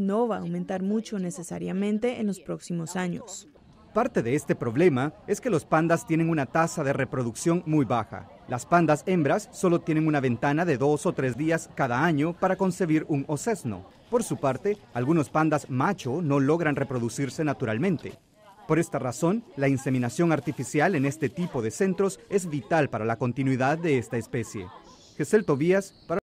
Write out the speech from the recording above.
no va a aumentar mucho necesariamente en los próximos años. Parte de este problema es que los pandas tienen una tasa de reproducción muy baja. Las pandas hembras solo tienen una ventana de dos o tres días cada año para concebir un ocesno. Por su parte, algunos pandas macho no logran reproducirse naturalmente. Por esta razón, la inseminación artificial en este tipo de centros es vital para la continuidad de esta especie. Gesel Tobías para